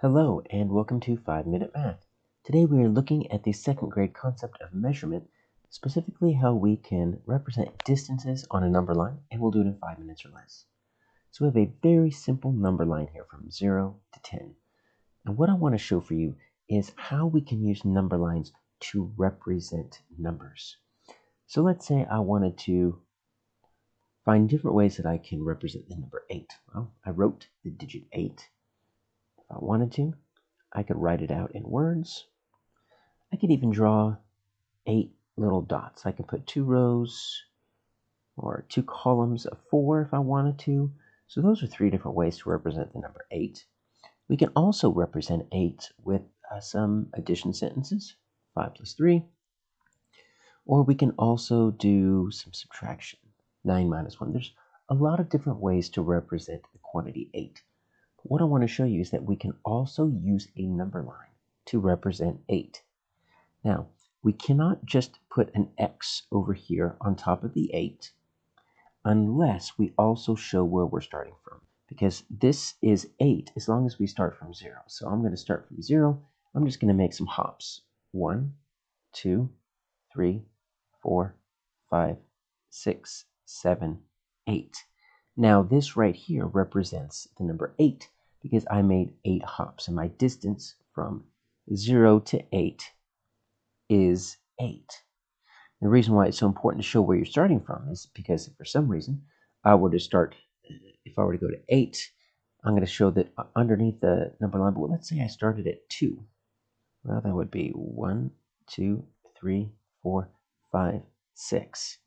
Hello and welcome to 5 Minute Math. Today we are looking at the second grade concept of measurement, specifically how we can represent distances on a number line, and we'll do it in 5 minutes or less. So we have a very simple number line here from 0 to 10. And what I want to show for you is how we can use number lines to represent numbers. So let's say I wanted to find different ways that I can represent the number 8. Well, I wrote the digit 8 if I wanted to. I could write it out in words. I could even draw eight little dots. I could put two rows or two columns of four if I wanted to. So those are three different ways to represent the number eight. We can also represent eight with uh, some addition sentences, five plus three. Or we can also do some subtraction, nine minus one. There's a lot of different ways to represent the quantity eight. What I want to show you is that we can also use a number line to represent 8. Now, we cannot just put an x over here on top of the 8 unless we also show where we're starting from. Because this is 8 as long as we start from 0. So I'm going to start from 0. I'm just going to make some hops. 1, 2, 3, 4, 5, 6, 7, 8. Now this right here represents the number 8 because I made 8 hops and my distance from 0 to 8 is 8. The reason why it's so important to show where you're starting from is because for some reason I were to start, if I were to go to 8, I'm going to show that underneath the number line, but let's say I started at 2. Well, that would be 1, 2, 3, 4, 5, 6.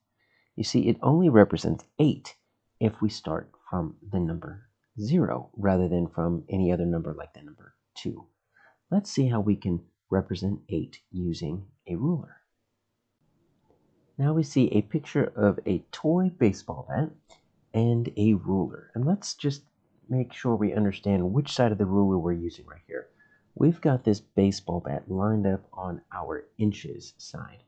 You see, it only represents 8 if we start from the number 0 rather than from any other number like the number 2. Let's see how we can represent 8 using a ruler. Now we see a picture of a toy baseball bat and a ruler. And let's just make sure we understand which side of the ruler we're using right here. We've got this baseball bat lined up on our inches side.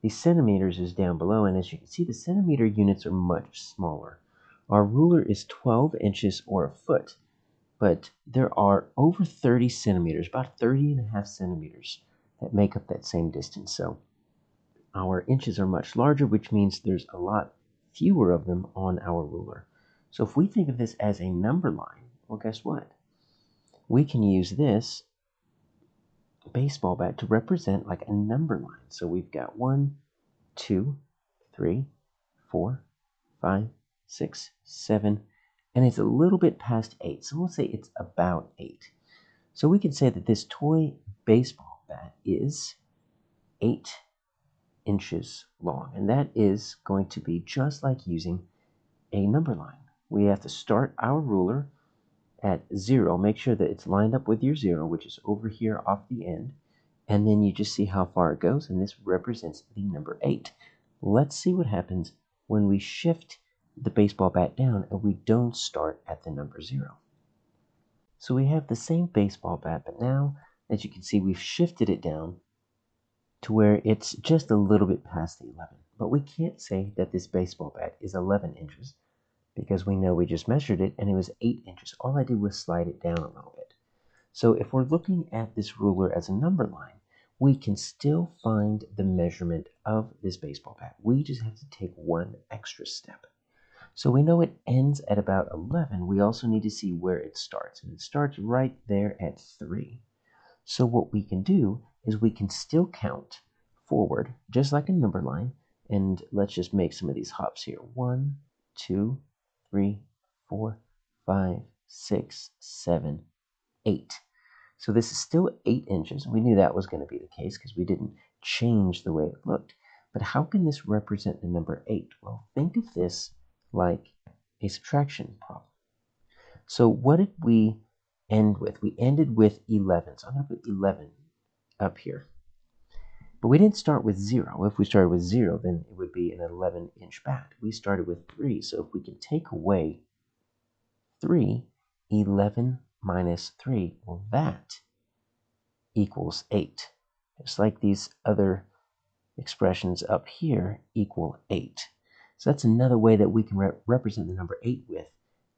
The centimeters is down below, and as you can see, the centimeter units are much smaller. Our ruler is 12 inches or a foot, but there are over 30 centimeters, about 30 and a half centimeters, that make up that same distance. So our inches are much larger, which means there's a lot fewer of them on our ruler. So if we think of this as a number line, well, guess what? We can use this baseball bat to represent like a number line. So we've got one, two, three, four, five, six, seven, and it's a little bit past eight. So we'll say it's about eight. So we can say that this toy baseball bat is eight inches long. And that is going to be just like using a number line. We have to start our ruler at zero. Make sure that it's lined up with your zero, which is over here off the end. And then you just see how far it goes. And this represents the number eight. Let's see what happens when we shift the baseball bat down and we don't start at the number zero. So we have the same baseball bat, but now, as you can see, we've shifted it down to where it's just a little bit past the 11. But we can't say that this baseball bat is 11 inches because we know we just measured it and it was 8 inches. All I did was slide it down a little bit. So if we're looking at this ruler as a number line, we can still find the measurement of this baseball bat. We just have to take one extra step. So we know it ends at about 11. We also need to see where it starts. And it starts right there at 3. So what we can do is we can still count forward, just like a number line. And let's just make some of these hops here. One, two, three, four, five, six, seven, eight. So this is still 8 inches. We knew that was going to be the case because we didn't change the way it looked. But how can this represent the number 8? Well, think of this like a subtraction problem. So what did we end with? We ended with 11. So I'm going to put 11 up here. But we didn't start with 0. If we started with 0, then it would be an 11 inch bat. We started with 3. So if we can take away 3, 11 minus 3, well, that equals 8. Just like these other expressions up here equal 8. So that's another way that we can re represent the number 8 with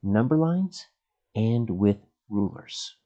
number lines and with rulers.